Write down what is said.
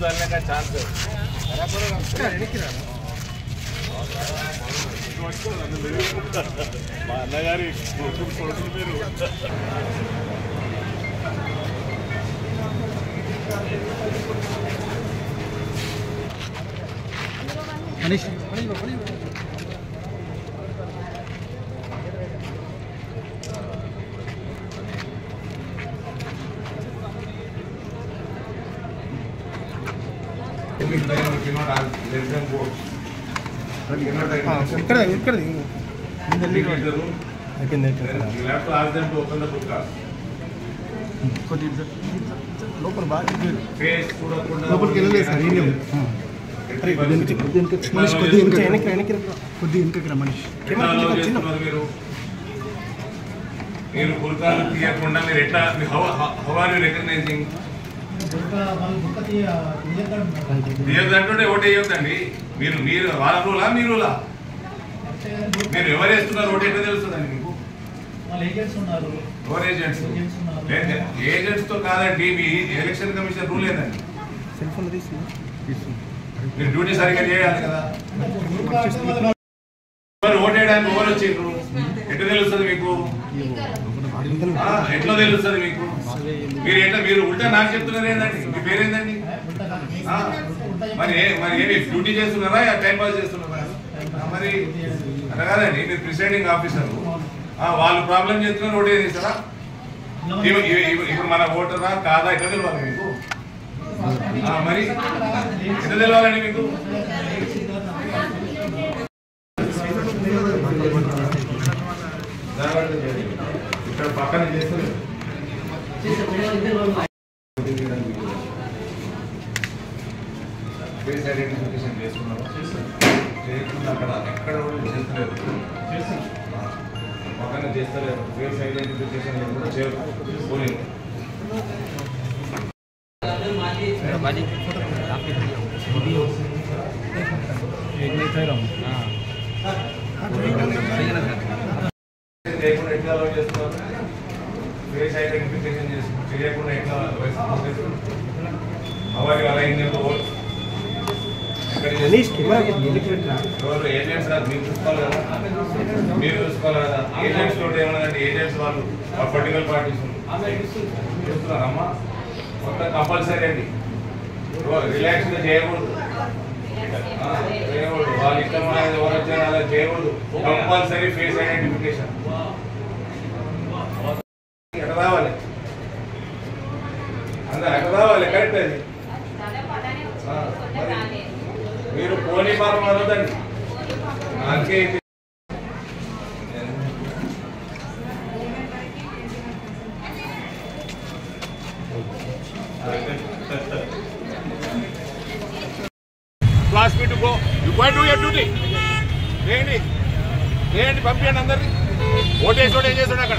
डालने का चांस है यारी मनीष मनीष मनीष మా అన్నగారి కొడుకు కొడుకులు మీరు మనీష్ ఇక్కడ ఇక్కడ అయిపోయింది కొద్దిగా లోపల బాగా లోపలికి వెళ్ళలేదు సార్ ఏం లేదు అరే కొద్ది వెనక్కి కొద్ది వెనక్కి మనిషి కొద్ది వెనక్కి వెనక్కి వెనక్కి రా. కొద్ది వెనక్కి రా మనిషి కెమెరా కొంచెం చిన్న మీరు మీరు పుల్కాలు తీయకుండా మీరు ఎట్లా హౌ ఆర్ యూ రికగ్నైజింగ్ తీయద్దంటుంటే ఓటు వేయొద్దండి. మీరు మీరు వాళ్ళ రూలా మీ రూలా? మీరు ఎవరు వేస్తున్నారు? ఓటు ఎట్లా తెలుస్తుందండి మీకు? ఎవరు ఏజెంట్స్? ఏజెంట్స్తో కాదండి మీ ఎలక్షన్ కమిషన్ రూల్ ఏందండి? సెల్ ఫోన్ తీసి మీరు డ్యూటీ సరిగ్గా చేయాలి కదా. ఎవరు ఓటు వేయడానికి ఎవరు వచ్చిండ్రు? ఎట్లా తెలుస్తుంది మీకు? ఎట్లా తెలుస్తుంది మీకు? మీరు ఎట్లా మీరు ఉల్టా నాకు చెప్తున్నారు ఏంటండి మీ పేరేందండి? మరి మరి ఏమి డ్యూటీ చేస్తున్నారా? టైం పాస్ చేస్తున్నారా? మరి అట్లా మీరు ప్రిసైడింగ్ ఆఫీసర్. వాళ్ళు ప్రాబ్లం చేస్తున్నారు ఓటే చేస్తారా ఇప్పుడు మన ఓటరా కాదా? ఎట్లా తెలవాలి మీకు? మరి ఎట్లా తెలవాలండి మీకు? ఇక్కడ పక్కన చేస్తారు ఫేస్ ఐడెంటిఫికేషన్ చేసుకున్నాము చేయకుండా అక్కడ ఎక్కడ కూడా చేస్తలేదు పక్కన చేస్తలేదు ఫేస్ ఐడెంటిఫికేషన్ కూడా చేయరు పోలింగ్ చేయకుండా ఎట్లా అలౌ చేస్తున్నారు ఫేస్ ఐడెంటిఫికేషన్ చేసి చేయకుండా ఎట్లా అవన్నీ అలా అయింది ఓట్. ఎవరు ఏజెంట్స్ కాదు మీరు చూసుకోవాలి కదా. మీరు చూసుకోవాలి కదా. ఏజెంట్స్ తోటి ఏమన్నదంటే ఏజెంట్స్ వాళ్ళు పొలిటికల్ పార్టీస్ చూస్తున్నారమ్మా మొత్తం కంపల్సరీ అండి. రిలాక్స్గా చేయకూడదు. చేయకూడదు. వాళ్ళ ఇష్టం ఎవరు వచ్చారో అలా చేయకూడదు. కంపల్సరీ ఫేస్ ఐడెంటిఫికేషన్ ఎక్కడ రావాలి. అందరూ ఎక్కడ రావాలి కరెక్ట్ అది. మీరు పోనీ పాపం అనొద్దండి నాకే class me to go you go do your duty చేయండి ఏంటి? పంపించండి అందరినీ. ఓటేసి ఓటేసి చేసాడు అక్కడ.